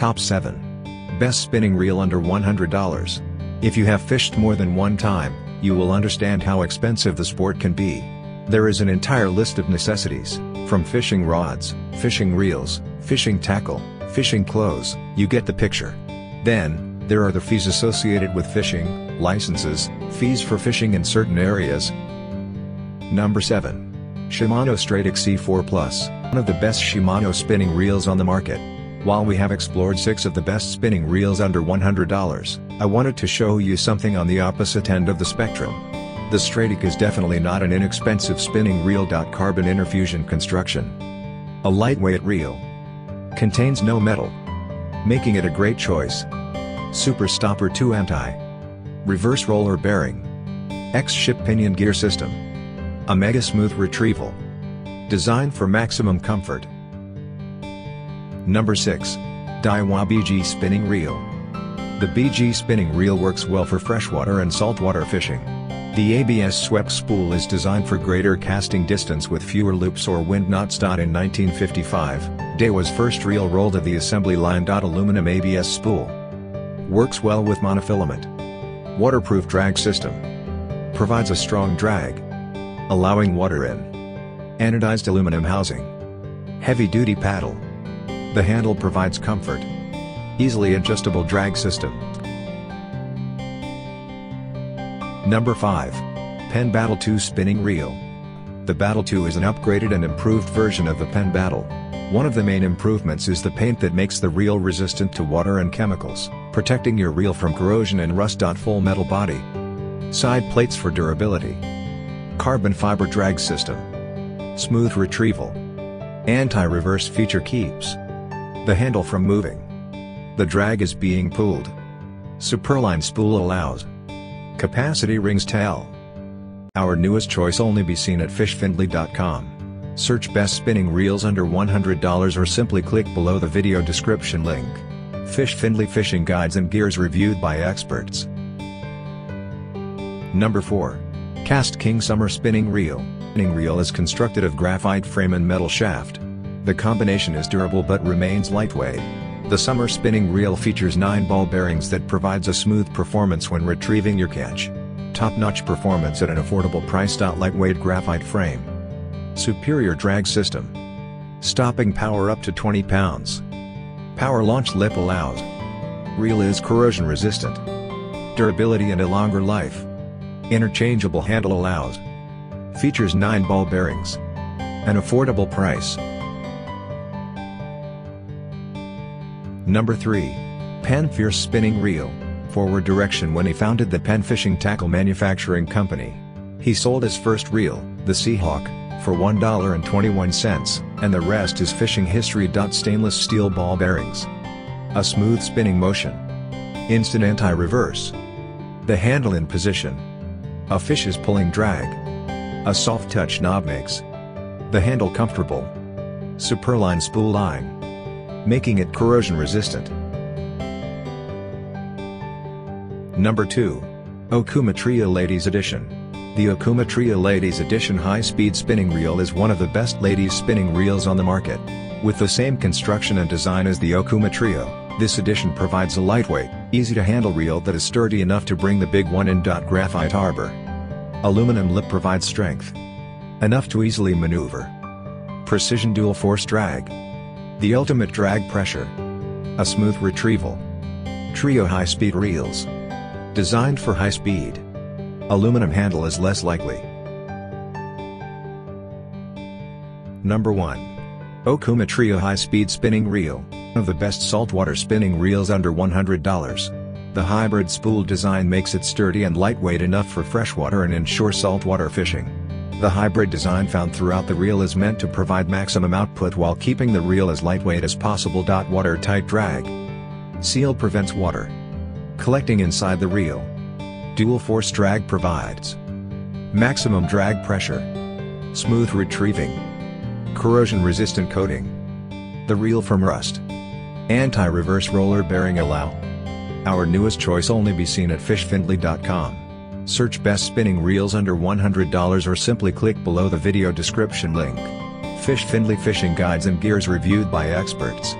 Top 7. Best spinning reel under $100. If you have fished more than one time, you will understand how expensive the sport can be. There is an entire list of necessities, from fishing rods, fishing reels, fishing tackle, fishing clothes, you get the picture. Then, there are the fees associated with fishing, licenses, fees for fishing in certain areas. Number 7. Shimano Stradic C4 Plus, one of the best Shimano spinning reels on the market. While we have explored 6 of the best spinning reels under $100, I wanted to show you something on the opposite end of the spectrum. The Stradic is definitely not an inexpensive spinning reel. Carbon interfusion construction. A lightweight reel. Contains no metal. Making it a great choice. Super Stopper 2 Anti. Reverse roller bearing. X-ship pinion gear system. A mega smooth retrieval. Designed for maximum comfort. Number 6. Daiwa BG Spinning Reel. The BG spinning reel works well for freshwater and saltwater fishing. The ABS swept spool is designed for greater casting distance with fewer loops or wind knots. In 1955, Daiwa's first reel rolled of the assembly line. Aluminum ABS spool. Works well with monofilament. Waterproof drag system. Provides a strong drag. Allowing water in. Anodized aluminum housing. Heavy-duty paddle. The handle provides comfort. Easily adjustable drag system. Number 5. Penn Battle 2 Spinning Reel. The Battle 2 is an upgraded and improved version of the Penn Battle. One of the main improvements is the paint that makes the reel resistant to water and chemicals, protecting your reel from corrosion and rust. Full metal body. Side plates for durability. Carbon fiber drag system. Smooth retrieval. Anti-reverse feature keeps the handle from moving. The drag is being pulled. Superline spool allows capacity rings tell. Our newest choice only be seen at fishfindly.com. Search best spinning reels under $100 or simply click below the video description link. FishFindly Fishing Guides and Gears reviewed by experts. Number 4. KastKing Summer Spinning Reel. Spinning reel is constructed of graphite frame and metal shaft. The combination is durable but remains lightweight. The summer spinning reel features 9 ball bearings that provides a smooth performance when retrieving your catch. Top-notch performance at an affordable price. Lightweight graphite frame. Superior drag system. Stopping power up to 20 pounds. Power launch lip allows. Reel is corrosion resistant. Durability and a longer life. Interchangeable handle allows. Features 9 ball bearings. An affordable price. Number 3. Penn Fierce Spinning Reel. Forward direction When he founded the Penn Fishing Tackle Manufacturing Company. He sold his first reel, the Seahawk, for $1.21, and the rest is fishing history. Stainless steel ball bearings. A smooth spinning motion. Instant anti-reverse. The handle in position. A fish is pulling drag. A soft touch knob makes the handle comfortable. Superline spool line making it corrosion resistant. Number 2. Okuma Trio Ladies Edition. The Okuma Trio Ladies Edition high-speed spinning reel is one of the best ladies spinning reels on the market. With the same construction and design as the Okuma Trio, this edition provides a lightweight, easy-to-handle reel that is sturdy enough to bring the big one in. Graphite arbor. Aluminum lip provides strength. Enough to easily maneuver. Precision dual force drag. The ultimate drag pressure. A smooth retrieval. Trio high-speed reels. Designed for high speed. Aluminum handle is less likely. Number 1. Okuma Trio High-Speed Spinning Reel, one of the best saltwater spinning reels under $100. The hybrid spool design makes it sturdy and lightweight enough for freshwater and inshore saltwater fishing. The hybrid design found throughout the reel is meant to provide maximum output while keeping the reel as lightweight as possible. Watertight drag. Seal prevents water collecting inside the reel. Dual force drag provides maximum drag pressure, smooth retrieving, corrosion resistant coating, the reel from rust, anti-reverse roller bearing allow. Our newest choice only be seen at fishfindly.com. Search best spinning reels under $100 or simply click below the video description link. FishFindly Fishing Guides and Gears reviewed by experts.